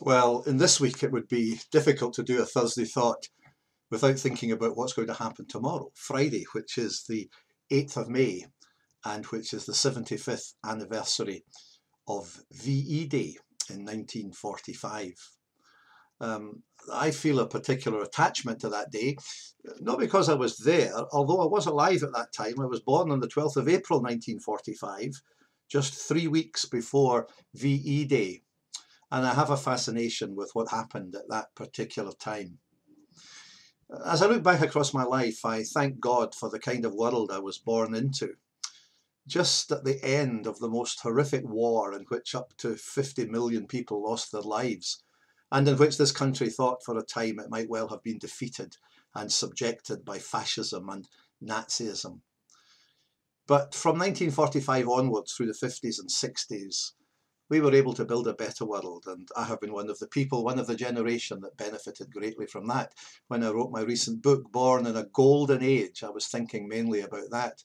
Well, in this week it would be difficult to do a Thursday thought without thinking about what's going to happen tomorrow, Friday, which is the 8th of May and which is the 75th anniversary of VE Day in 1945. Um, I feel a particular attachment to that day, not because I was there, although I was alive at that time. I was born on the 12th of April 1945, just three weeks before VE Day. And I have a fascination with what happened at that particular time. As I look back across my life, I thank God for the kind of world I was born into. Just at the end of the most horrific war in which up to 50 million people lost their lives, and in which this country thought for a time it might well have been defeated and subjected by fascism and Nazism. But from 1945 onwards through the 50s and 60s, we were able to build a better world. And I have been one of the people, one of the generation that benefited greatly from that. When I wrote my recent book, Born in a Golden Age, I was thinking mainly about that.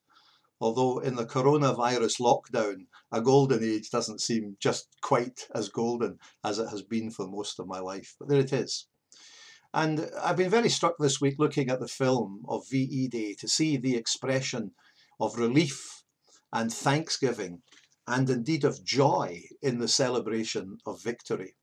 Although in the coronavirus lockdown, a golden age doesn't seem just quite as golden as it has been for most of my life. But there it is. And I've been very struck this week looking at the film of VE Day to see the expression of relief and thanksgiving and indeed of joy in the celebration of victory.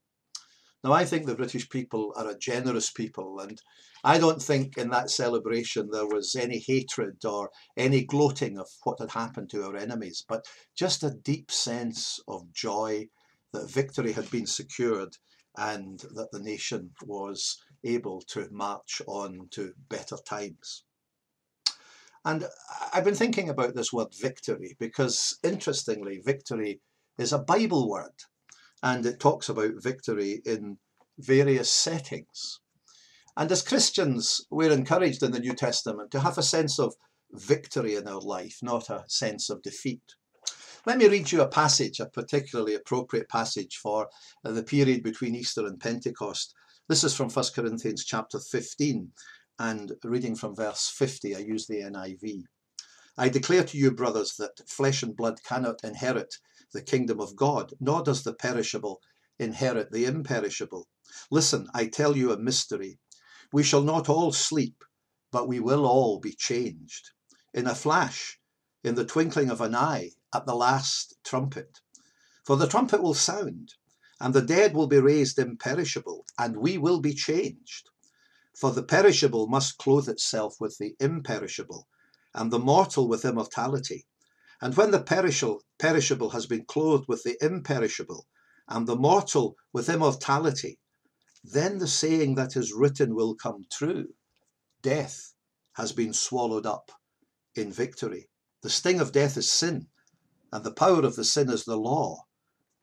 Now, I think the British people are a generous people, and I don't think in that celebration there was any hatred or any gloating of what had happened to our enemies, but just a deep sense of joy that victory had been secured and that the nation was able to march on to better times. And I've been thinking about this word victory because, interestingly, victory is a Bible word and it talks about victory in various settings. And as Christians, we're encouraged in the New Testament to have a sense of victory in our life, not a sense of defeat. Let me read you a passage, a particularly appropriate passage for the period between Easter and Pentecost. This is from 1 Corinthians chapter 15, and reading from verse 50, I use the NIV. I declare to you, brothers, that flesh and blood cannot inherit the kingdom of God, nor does the perishable inherit the imperishable. Listen, I tell you a mystery. We shall not all sleep, but we will all be changed. In a flash, in the twinkling of an eye, at the last trumpet. For the trumpet will sound, and the dead will be raised imperishable, and we will be changed. For the perishable must clothe itself with the imperishable, and the mortal with immortality. And when the perishable, has been clothed with the imperishable, and the mortal with immortality, then the saying that is written will come true Death has been swallowed up in victory. The sting of death is sin, and the power of the sin is the law.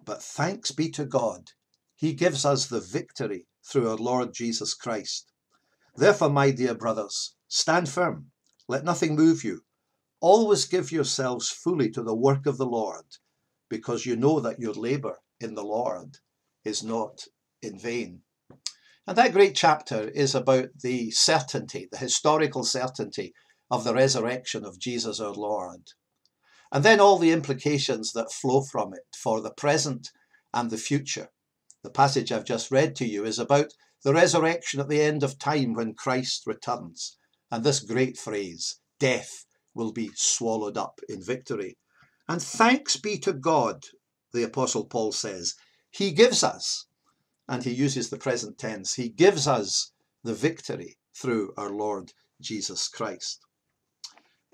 But thanks be to God, He gives us the victory through our Lord Jesus Christ. Therefore, my dear brothers, stand firm, let nothing move you. Always give yourselves fully to the work of the Lord, because you know that your labour in the Lord is not in vain. And that great chapter is about the certainty, the historical certainty of the resurrection of Jesus our Lord. And then all the implications that flow from it for the present and the future. The passage I've just read to you is about the resurrection at the end of time when Christ returns. And this great phrase, death will be swallowed up in victory. And thanks be to God, the Apostle Paul says, He gives us, and he uses the present tense, He gives us the victory through our Lord Jesus Christ.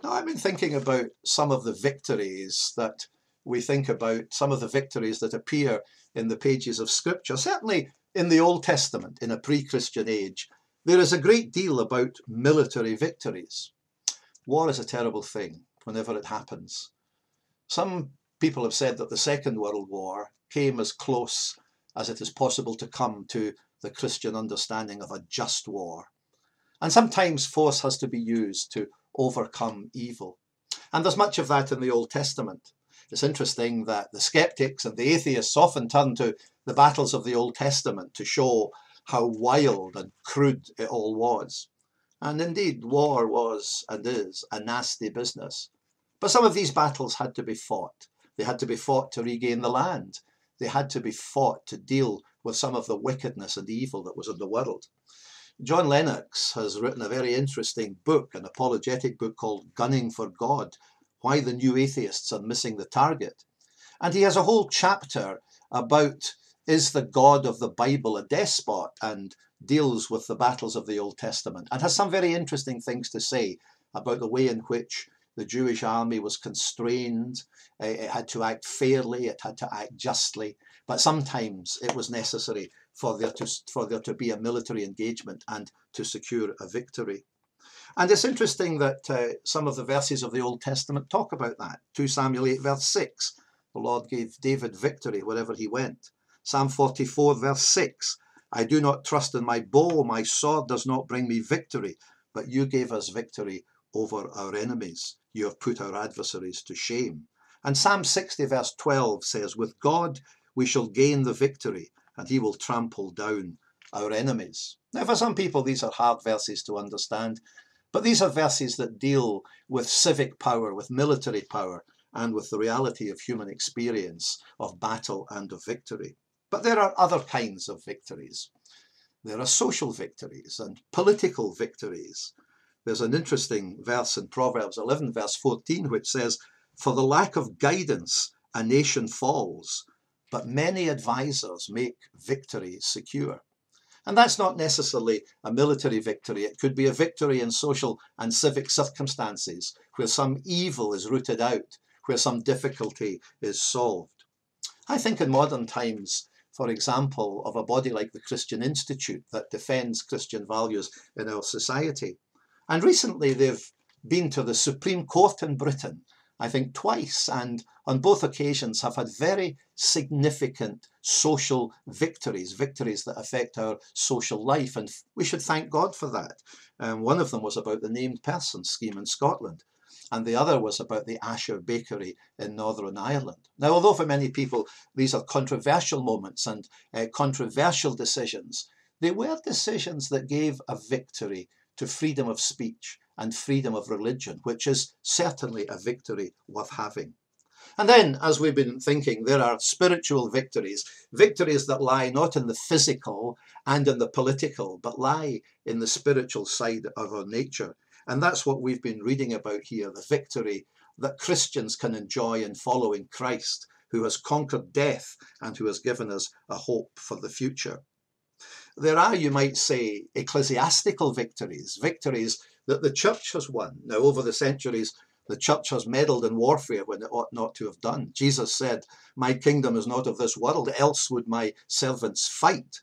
Now, I've been thinking about some of the victories that we think about, some of the victories that appear in the pages of Scripture. Certainly, in the Old Testament, in a pre Christian age, there is a great deal about military victories. War is a terrible thing whenever it happens. Some people have said that the Second World War came as close as it is possible to come to the Christian understanding of a just war. And sometimes force has to be used to overcome evil. And there's much of that in the Old Testament. It's interesting that the skeptics and the atheists often turn to the battles of the Old Testament to show how wild and crude it all was. And indeed, war was and is a nasty business. But some of these battles had to be fought. They had to be fought to regain the land. they had to be fought to deal with some of the wickedness and evil that was in the world. John Lennox has written a very interesting book, an apologetic book called Gunning for God Why the New Atheists Are Missing the Target. And he has a whole chapter about is the God of the Bible a despot and deals with the battles of the Old Testament and has some very interesting things to say about the way in which the Jewish army was constrained, uh, it had to act fairly, it had to act justly, but sometimes it was necessary for there to, for there to be a military engagement and to secure a victory. And it's interesting that uh, some of the verses of the Old Testament talk about that. 2 Samuel 8, verse 6, the Lord gave David victory wherever he went. Psalm 44, verse 6, I do not trust in my bow, my sword does not bring me victory, but you gave us victory over our enemies. You have put our adversaries to shame. And Psalm 60, verse 12 says, With God we shall gain the victory, and he will trample down our enemies. Now, for some people, these are hard verses to understand, but these are verses that deal with civic power, with military power, and with the reality of human experience of battle and of victory. But there are other kinds of victories. There are social victories and political victories. There's an interesting verse in Proverbs 11, verse 14, which says, For the lack of guidance, a nation falls, but many advisers make victory secure. And that's not necessarily a military victory. It could be a victory in social and civic circumstances where some evil is rooted out, where some difficulty is solved. I think in modern times, for example, of a body like the Christian Institute that defends Christian values in our society. And recently they've been to the Supreme Court in Britain, I think twice, and on both occasions have had very significant social victories, victories that affect our social life. And we should thank God for that. Um, one of them was about the named person scheme in Scotland and the other was about the Asher Bakery in Northern Ireland. Now, although for many people these are controversial moments and uh, controversial decisions, they were decisions that gave a victory to freedom of speech and freedom of religion, which is certainly a victory worth having. And then, as we've been thinking, there are spiritual victories, victories that lie not in the physical and in the political, but lie in the spiritual side of our nature. And that's what we've been reading about here the victory that Christians can enjoy in following Christ, who has conquered death and who has given us a hope for the future. There are, you might say, ecclesiastical victories, victories that the church has won. Now, over the centuries, the church has meddled in warfare when it ought not to have done. Jesus said, My kingdom is not of this world, else would my servants fight.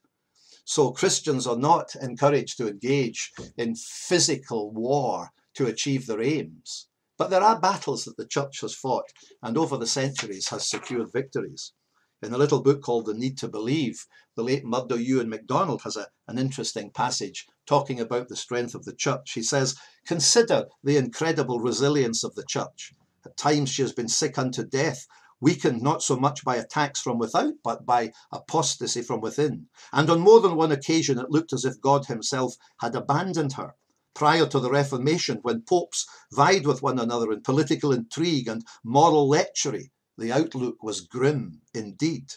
So Christians are not encouraged to engage in physical war to achieve their aims. But there are battles that the church has fought and over the centuries has secured victories. In a little book called The Need to Believe, the late Murdo Ewan MacDonald has a, an interesting passage talking about the strength of the church. He says, Consider the incredible resilience of the church. At times she has been sick unto death, weakened not so much by attacks from without, but by apostasy from within. And on more than one occasion it looked as if God himself had abandoned her. Prior to the Reformation, when popes vied with one another in political intrigue and moral lechery, the outlook was grim indeed.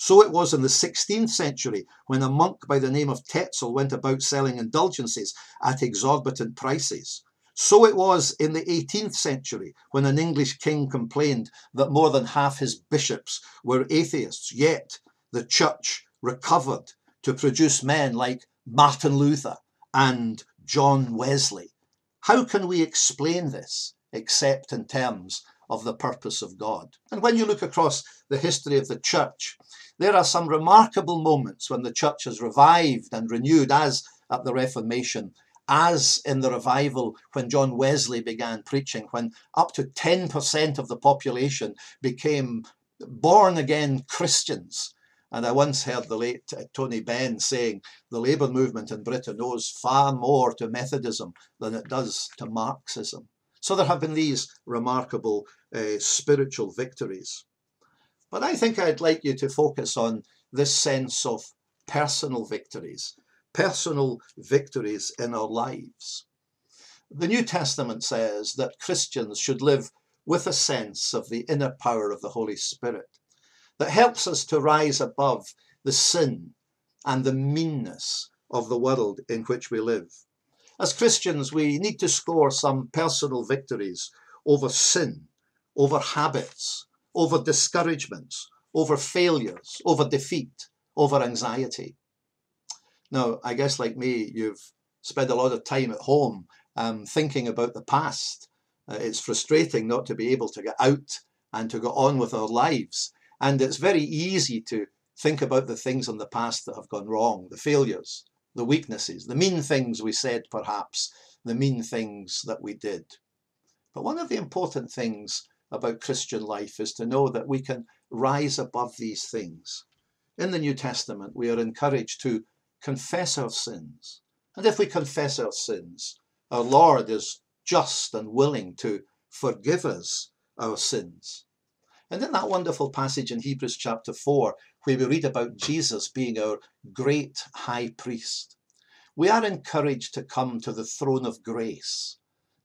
So it was in the 16th century when a monk by the name of Tetzel went about selling indulgences at exorbitant prices. So it was in the 18th century when an English king complained that more than half his bishops were atheists, yet the church recovered to produce men like Martin Luther and John Wesley. How can we explain this except in terms of the purpose of God? And when you look across the history of the church, there are some remarkable moments when the church has revived and renewed, as at the Reformation as in the revival when John Wesley began preaching, when up to 10% of the population became born again Christians. And I once heard the late uh, Tony Benn saying the labour movement in Britain owes far more to Methodism than it does to Marxism. So there have been these remarkable uh, spiritual victories. But I think I'd like you to focus on this sense of personal victories personal victories in our lives. The New Testament says that Christians should live with a sense of the inner power of the Holy Spirit. that helps us to rise above the sin and the meanness of the world in which we live. As Christians, we need to score some personal victories over sin, over habits, over discouragements, over failures, over defeat, over anxiety. Now, I guess like me, you've spent a lot of time at home um, thinking about the past. Uh, it's frustrating not to be able to get out and to go on with our lives. And it's very easy to think about the things in the past that have gone wrong, the failures, the weaknesses, the mean things we said, perhaps, the mean things that we did. But one of the important things about Christian life is to know that we can rise above these things. In the New Testament, we are encouraged to confess our sins. And if we confess our sins, our Lord is just and willing to forgive us our sins. And in that wonderful passage in Hebrews chapter 4, where we read about Jesus being our great high priest, we are encouraged to come to the throne of grace.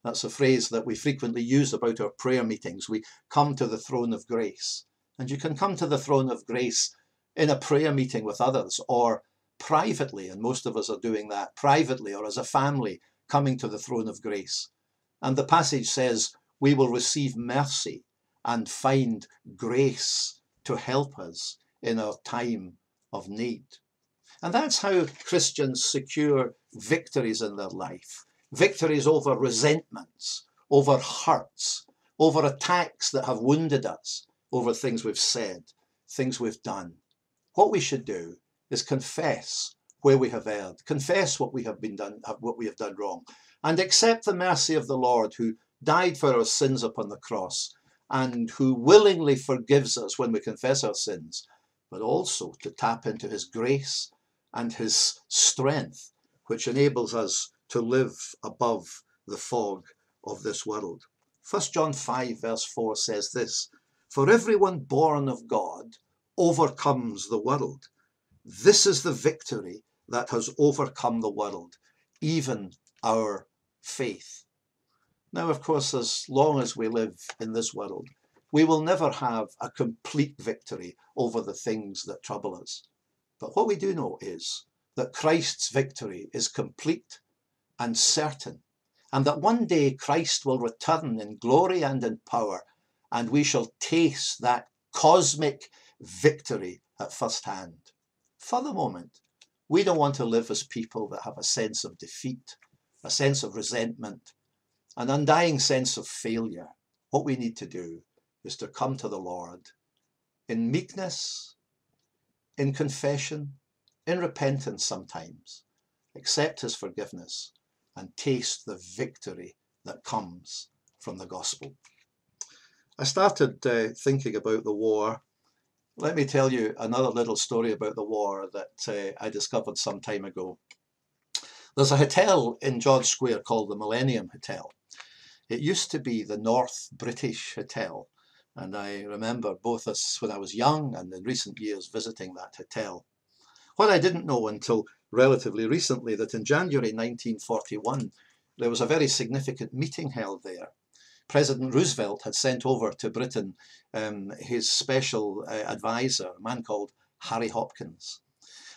That's a phrase that we frequently use about our prayer meetings. We come to the throne of grace. And you can come to the throne of grace in a prayer meeting with others or privately, and most of us are doing that privately or as a family coming to the throne of grace. And the passage says, we will receive mercy and find grace to help us in our time of need. And that's how Christians secure victories in their life victories over resentments, over hurts, over attacks that have wounded us, over things we've said, things we've done. What we should do is confess where we have erred, confess what we have been done, what we have done wrong, and accept the mercy of the Lord who died for our sins upon the cross and who willingly forgives us when we confess our sins, but also to tap into his grace and his strength, which enables us to live above the fog of this world. 1 John 5, verse 4 says this For everyone born of God overcomes the world. This is the victory that has overcome the world, even our faith. Now, of course, as long as we live in this world, we will never have a complete victory over the things that trouble us. But what we do know is that Christ's victory is complete and certain, and that one day Christ will return in glory and in power, and we shall taste that cosmic victory at first hand. For the moment, we don't want to live as people that have a sense of defeat, a sense of resentment, an undying sense of failure. What we need to do is to come to the Lord in meekness, in confession, in repentance sometimes, accept his forgiveness, and taste the victory that comes from the gospel. I started uh, thinking about the war. Let me tell you another little story about the war that uh, I discovered some time ago. There's a hotel in George Square called the Millennium Hotel. It used to be the North British Hotel, and I remember both us when I was young and in recent years visiting that hotel. What I didn't know until relatively recently that in January 1941 there was a very significant meeting held there. President Roosevelt had sent over to Britain um, his special uh, advisor, a man called Harry Hopkins.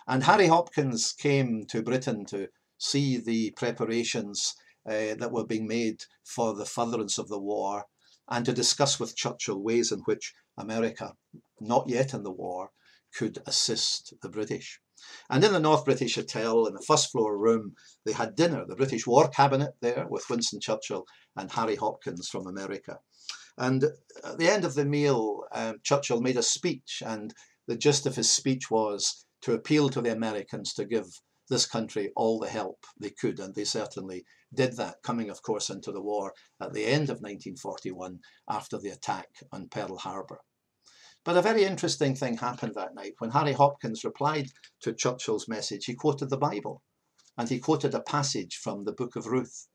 And Harry Hopkins came to Britain to see the preparations uh, that were being made for the furtherance of the war and to discuss with Churchill ways in which America, not yet in the war, could assist the British. And in the North British Hotel, in the first floor room, they had dinner, the British War Cabinet there with Winston Churchill and Harry Hopkins from America. And at the end of the meal, um, Churchill made a speech, and the gist of his speech was to appeal to the Americans to give this country all the help they could, and they certainly did that, coming, of course, into the war at the end of 1941 after the attack on Pearl Harbor. But a very interesting thing happened that night. When Harry Hopkins replied to Churchill's message, he quoted the Bible, and he quoted a passage from the book of Ruth.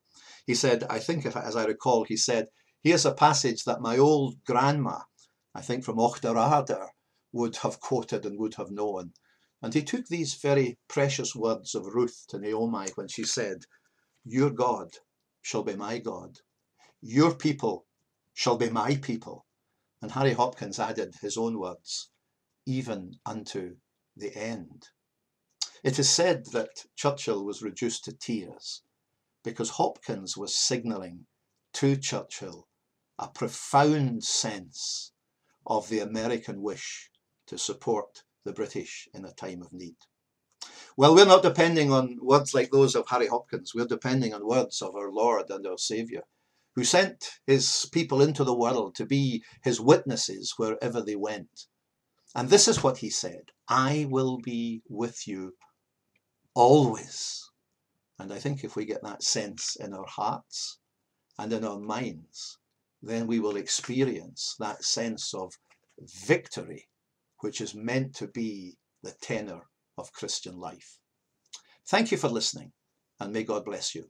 He said, I think, if, as I recall, he said, here's a passage that my old grandma, I think from Auchterarder, would have quoted and would have known. And he took these very precious words of Ruth to Naomi when she said, Your God shall be my God. Your people shall be my people. And Harry Hopkins added his own words, even unto the end. It is said that Churchill was reduced to tears because Hopkins was signalling to Churchill a profound sense of the American wish to support the British in a time of need. Well, we're not depending on words like those of Harry Hopkins. We're depending on words of our Lord and our Saviour, who sent his people into the world to be his witnesses wherever they went. And this is what he said I will be with you always. And I think if we get that sense in our hearts and in our minds, then we will experience that sense of victory, which is meant to be the tenor of Christian life. Thank you for listening, and may God bless you.